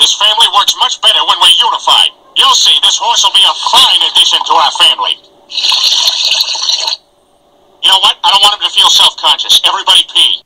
This family works much better when we're unified. You'll see, this horse will be a fine addition to our family. You know what? I don't want him to feel self-conscious. Everybody pee.